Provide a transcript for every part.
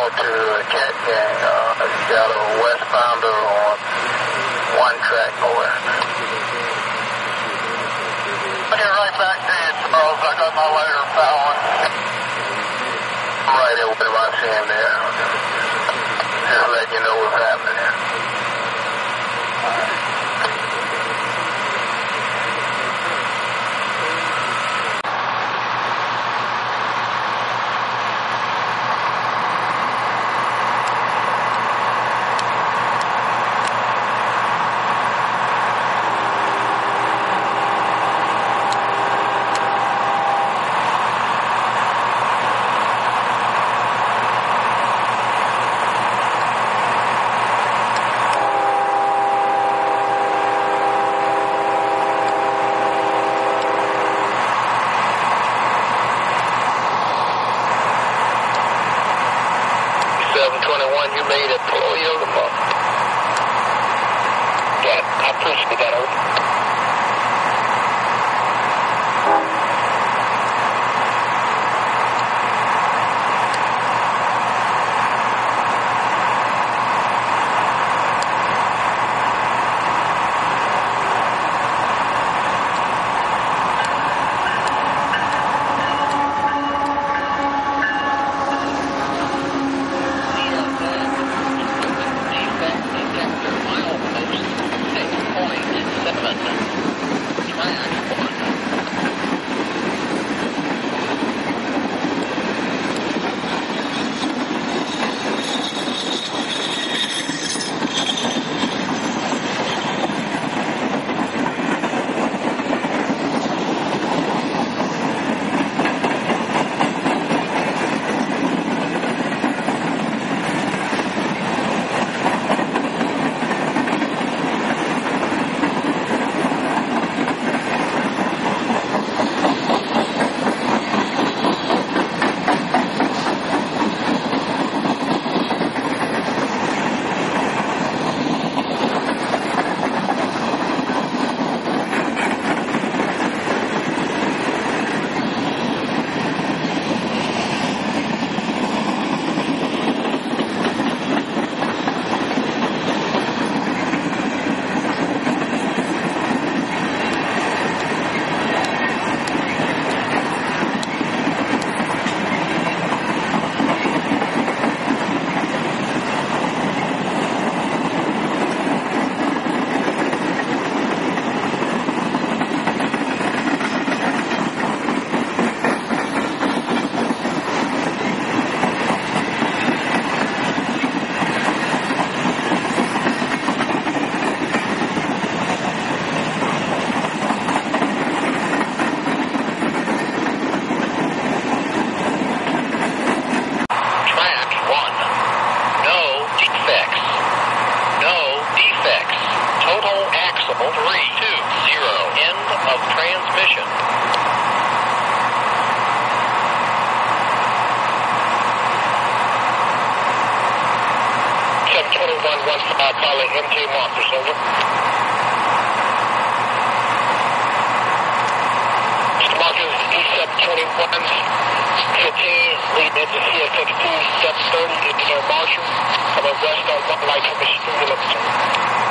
form all to a cat gang. Uh, you got a westbounder on one track north. I'll right back to you, Charles. I got my lighter powering. Right there with my team there. Just let you know what's happening Yeah, I defects. No defects. Total axle three two zero. End of transmission. Twenty one one five calling MT Marcus over. Mr. Marcus, E seven twenty one. 15, lead into CSX2, 730, Engineer Marshall. Coming west on one light from Mr. Livingston.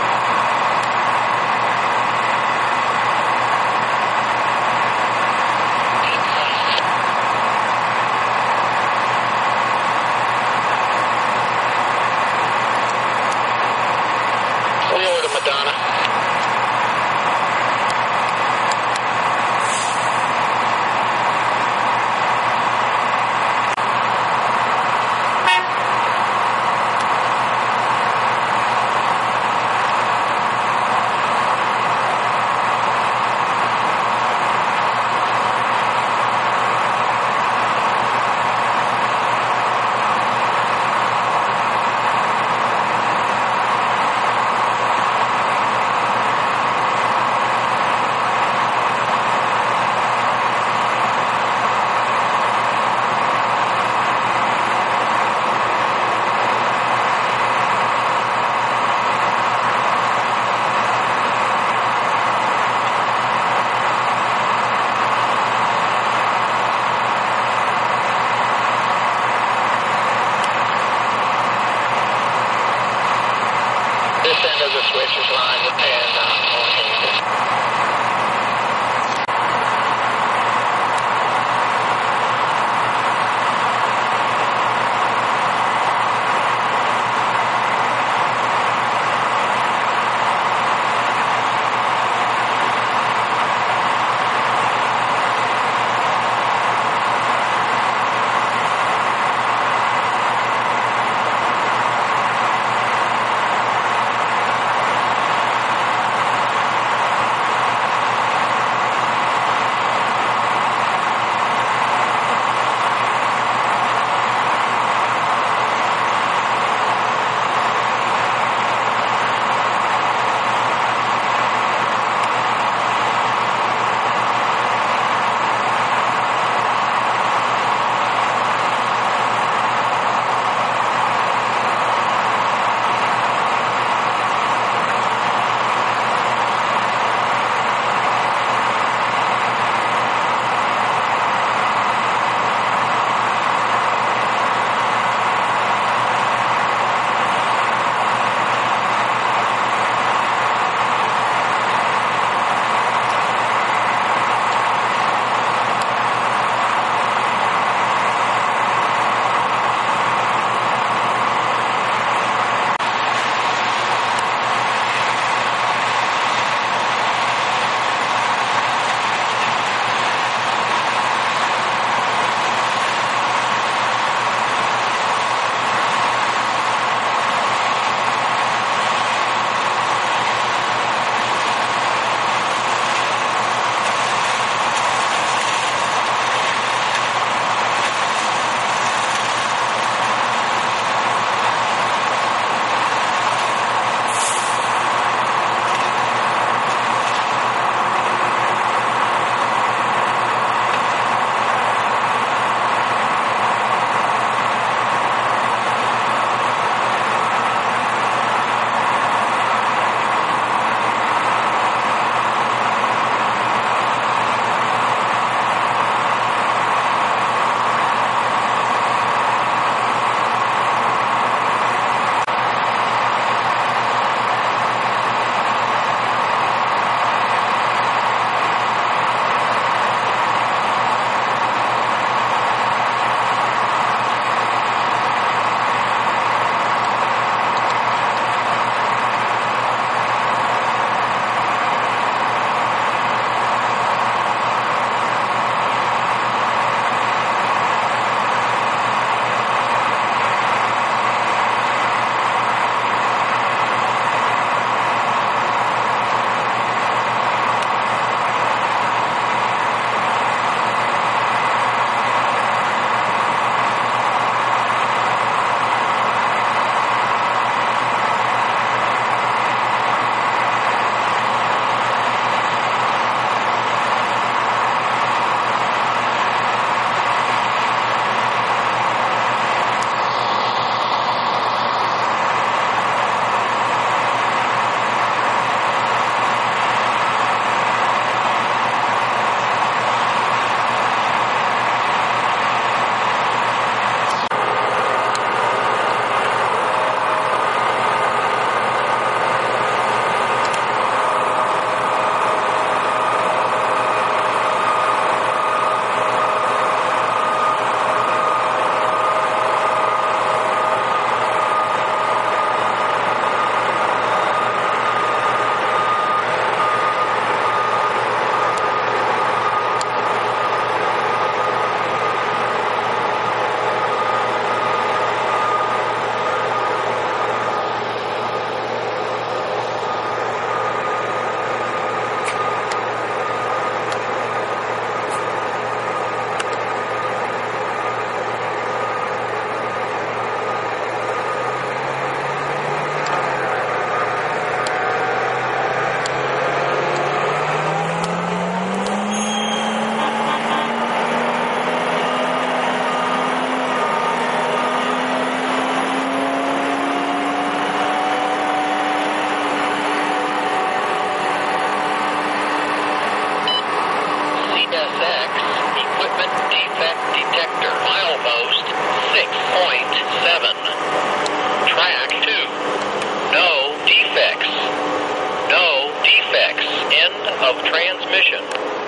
Of transmission.